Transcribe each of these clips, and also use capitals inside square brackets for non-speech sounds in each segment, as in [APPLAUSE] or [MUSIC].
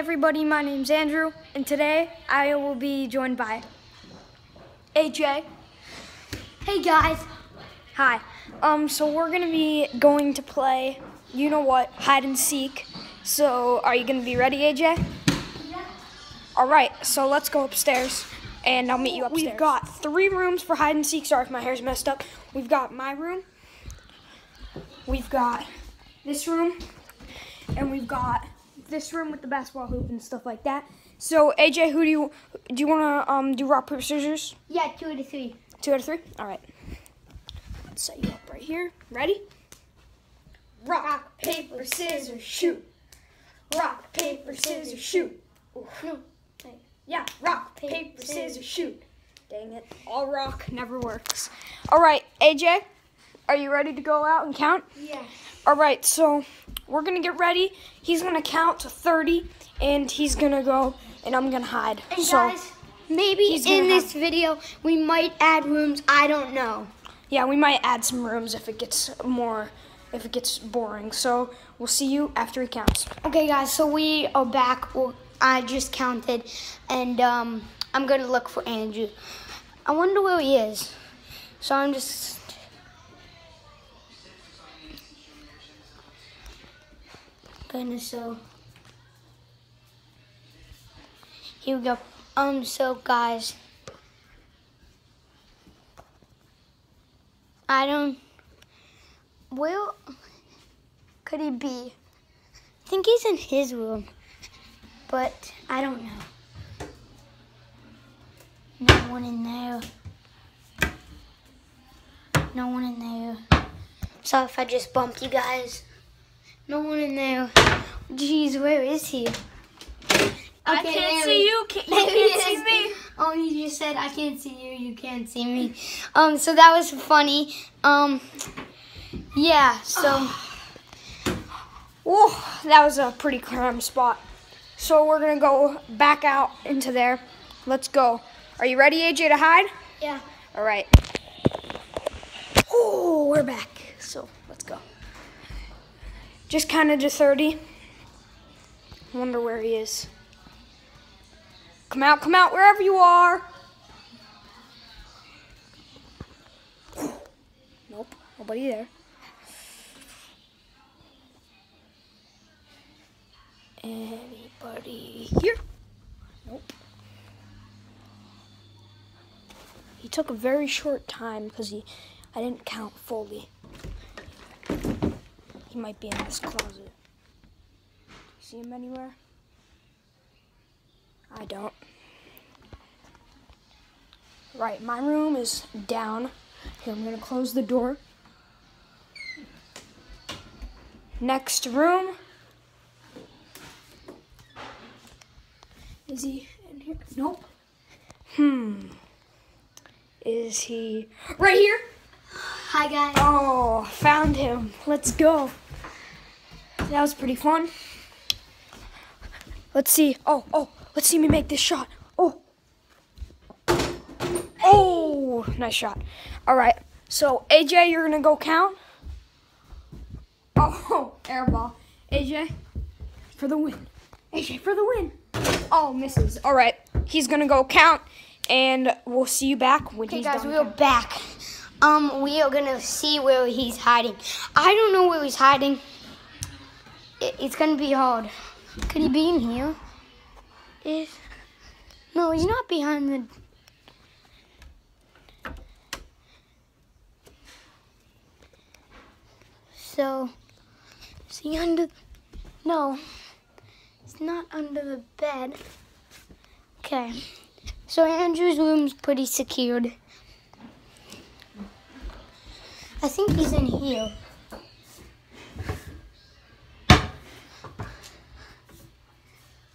everybody, my name's Andrew, and today I will be joined by AJ. Hey guys. Hi. Um, so we're gonna be going to play, you know what, hide and seek. So, are you gonna be ready, AJ? Yeah. All right. So let's go upstairs, and I'll meet you upstairs. We've got three rooms for hide and seek. Sorry if my hair's messed up. We've got my room. We've got this room, and we've got this room with the basketball hoop and stuff like that. So AJ, who do you do you want to um do rock paper scissors? Yeah, two out of three. Two out of three. All right. Let's set you up right here. Ready? Rock paper scissors shoot. Rock paper scissors shoot. Oh, no. Yeah, rock paper scissors shoot. Dang it, all rock never works. All right, AJ, are you ready to go out and count? Yeah. All right, so we're gonna get ready. He's gonna count to 30, and he's gonna go, and I'm gonna hide. And so, guys, maybe in this video we might add rooms. I don't know. yeah, we might add some rooms if it gets more, if it gets boring. So we'll see you after he counts. Okay, guys. So we are back. Well, I just counted, and um, I'm gonna look for Andrew. I wonder where he is. So I'm just. So. Here we go. Um. So guys. I don't. Where could he be? I think he's in his room, but I don't know. No one in there. No one in there. Sorry if I just bumped you guys. No one in there. Jeez, where is he? I can't see you. Can, you can't see me. Oh, you just said I can't see you. You can't see me. Um, so that was funny. Um, yeah. So [SIGHS] Oh, that was a pretty cram spot. So we're gonna go back out into there. Let's go. Are you ready, AJ, to hide? yeah. All right. Oh, we're back. So let's go. Just counted to 30. Wonder where he is. Come out, come out, wherever you are. Nope, nobody there. Anybody here? Nope. He took a very short time because he, I didn't count fully. Might be in this closet. See him anywhere? I don't. Right, my room is down. Here, I'm gonna close the door. Next room. Is he in here? Nope. Hmm. Is he right here? Hi guys. Oh, found him. Let's go. That was pretty fun. Let's see. Oh, oh, let's see me make this shot. Oh. Oh, nice shot. All right. So, AJ, you're going to go count. Oh, [LAUGHS] air ball. AJ, for the win. AJ, for the win. Oh, misses. All right. He's going to go count, and we'll see you back when Okay, he's guys, done Okay, guys, we are counting. back. Um, we are gonna see where he's hiding. I don't know where he's hiding. It, it's gonna be hard. Could he be in here? Is no, he's not behind the. So, is he under? No, it's not under the bed. Okay, so Andrew's room's pretty secured. I think he's in here.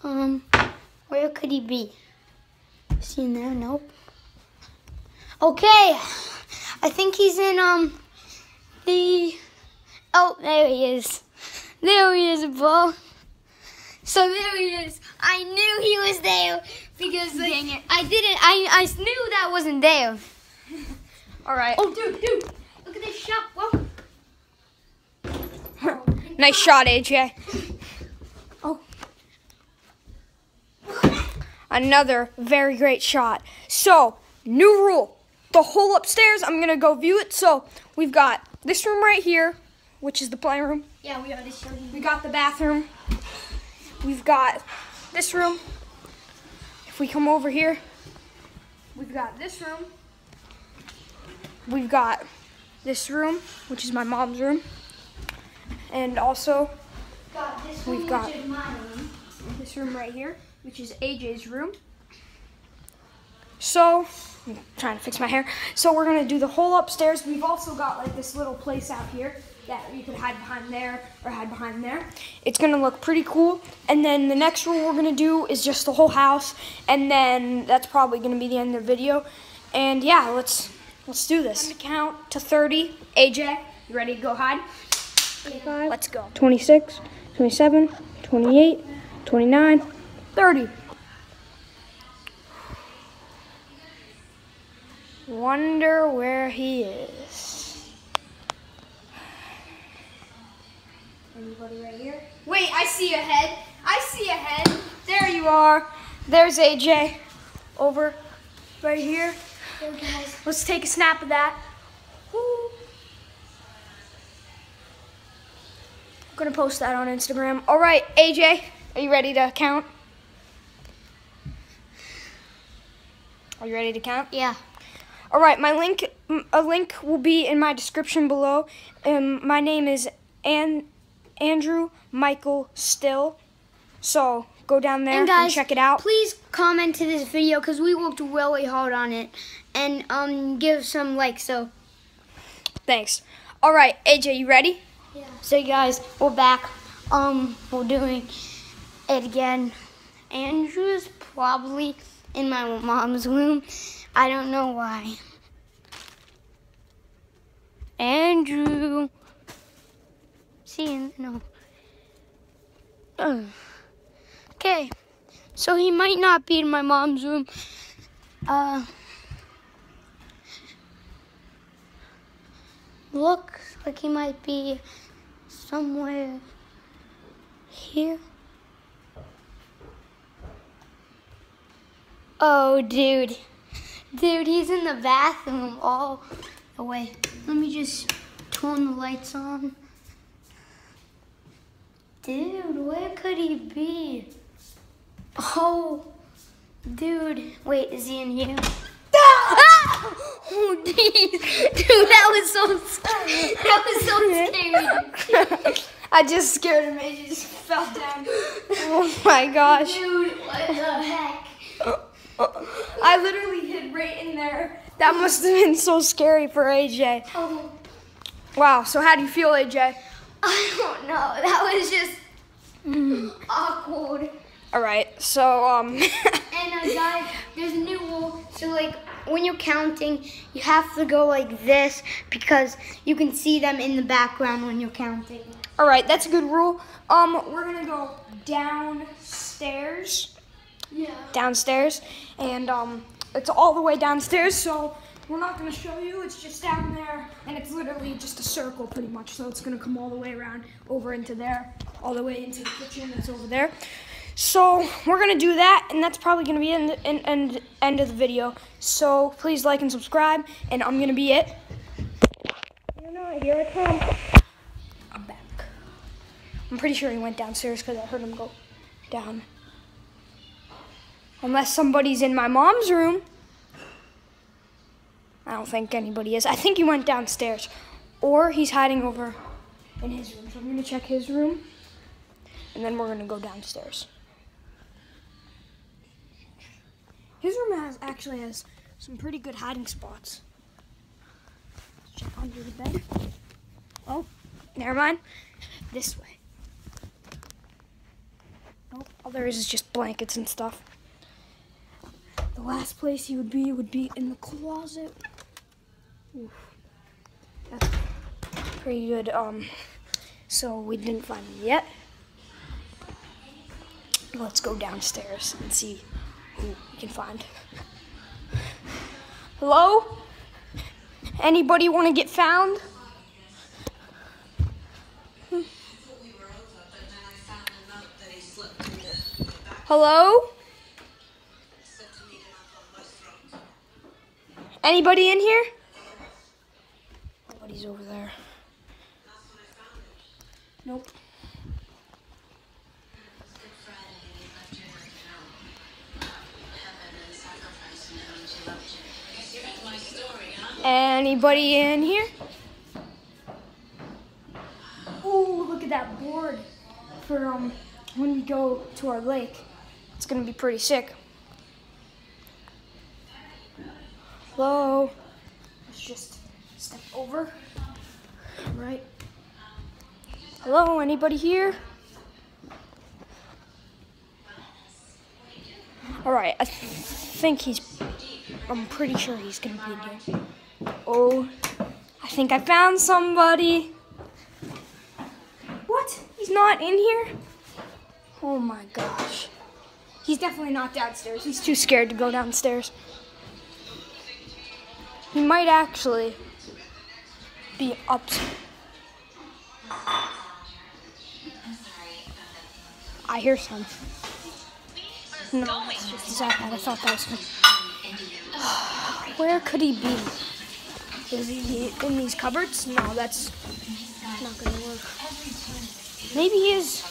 Um, where could he be? Is he in there? Nope. Okay, I think he's in um the. Oh, there he is. There he is, bro. So there he is. I knew he was there because like, Dang it. I didn't. I I knew that wasn't there. [LAUGHS] All right. Oh, dude, dude, look at this shot, bro. Nice shot, AJ. Oh. Another very great shot. So, new rule. The whole upstairs, I'm going to go view it. So, we've got this room right here, which is the playroom. Yeah, we already showed you. We got the bathroom. We've got this room. If we come over here, we've got this room. We've got this room, which is my mom's room. And also, Got this We've got- which is my room. this room right here, which is AJ's room. So, I'm trying to fix my hair. So we're gonna do the whole upstairs. We've also got like this little place out here that you could hide behind there or hide behind there. It's gonna look pretty cool. And then the next room we're gonna do is just the whole house, and then that's probably gonna be the end of the video. And yeah, let's let's do this. Time to count to 30. AJ, you ready to go hide? 25, Let's go. 26, 27, 28, 29, 30. Wonder where he is. Anybody right here? Wait, I see a head. I see a head. There you are. There's AJ. Over right here. Let's take a snap of that. Woo. I'm gonna post that on Instagram. All right, AJ, are you ready to count? Are you ready to count? Yeah. All right, my link, a link will be in my description below. Um, my name is An- Andrew Michael Still, so go down there And and, check it out. Please comment to this video because we worked really hard on it, and um, give some likes. So. Thanks. All right, AJ, you ready? Yeah. So you guys, we're back. Um, we're doing it again. Andrew's probably in my mom's room. I don't know why. Andrew. See you. No. Okay. So he might not be in my mom's room. Uh. Looks like he might be somewhere here. Oh, dude. Dude, he's in the bathroom all the way. Let me just turn the lights on. Dude, where could he be? Oh, dude. Wait, is he in here? [LAUGHS] Ah! [LAUGHS] Oh, dude. Dude, that was so scary. That was so scary. [LAUGHS] I just scared him. He just fell down. Oh my gosh. Dude, what the heck? I literally hid right in there. That must have been so scary for AJ. Oh, Wow, so how do you feel, AJ? I don't know. That was just awkward. All right, so, um, [LAUGHS] And uh, guys, there's a new rule. So like when you're counting, you have to go like this because you can see them in the background when you're counting. all right, that's a good rule. Um, we're gonna go downstairs, Yeah. downstairs, and, um, it's all the way downstairs, so we're not gonna show you. It's just down there, and it's literally just a circle pretty much, so it's gonna come all the way around over into there, all the way into the kitchen that's over there. So we're gonna do that, and that's probably gonna be in the in, in, end of the video. So please like and subscribe, and I'm gonna be it. Here. I come. I'm back. I'm pretty sure he went downstairs because I heard him go down. Unless somebody's in my mom's room. I don't think anybody is. I think he went downstairs, or he's hiding over in his room. So I'm gonna check his room, and then we're gonna go downstairs. His room has actually has some pretty good hiding spots. Let's check under the bed. Oh, never mind. This way. Nope. All there is is just blankets and stuff. Last place he would be would be in the closet. Oof. That's pretty good. Um, so we didn't find him yet. Let's go downstairs and see who we can find. Hello? Anybody want to get found? Hello? Anybody in here? Nobody's over there. Nope. Anybody in here? Oh, look at that board for um when we go to our lake. It's gonna be pretty sick. Hello. Let's just step over. Right. Hello, anybody here? All right, I th think he's. I'm pretty sure he's gonna be in here. Oh, I think I found somebody. What? He's not in here? Oh my gosh. He's definitely not downstairs. He's too scared to go downstairs. He might actually be up. I hear some. No, it's just. I thought that was him. [SIGHS] Where could he be? Is he in these cupboards? No, that's not gonna work. Maybe he is.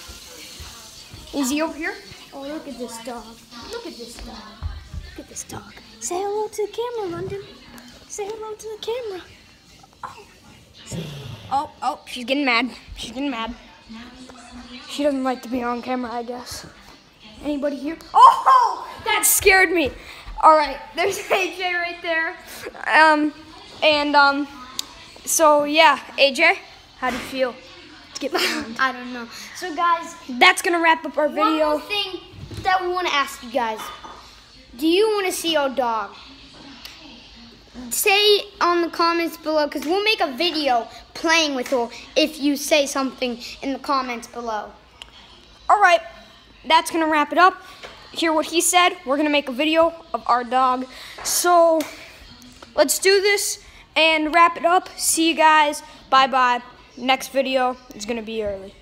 Is he over here? Oh, look at this dog. Look at this dog. Look at this dog. Say hello to the camera, London. Say hello to the camera. Oh. Oh, oh, she's getting mad. She's getting mad. She doesn't like to be on camera, I guess. Anybody here? Oh, that scared me. All right, there's [LAUGHS] AJ right there. Um, and um, so yeah, AJ, how do you feel? to Get. [LAUGHS] I don't know. So guys, That's gonna wrap up our one video. more thing that we want to ask you guys. Do you want to see our dog? Say on the comments below, because we'll make a video playing with her if you say something in the comments below. All right, that's gonna wrap it up. Hear what he said. We're gonna make a video of our dog. So let's do this and wrap it up. See you guys. Bye bye. Next video is gonna be early.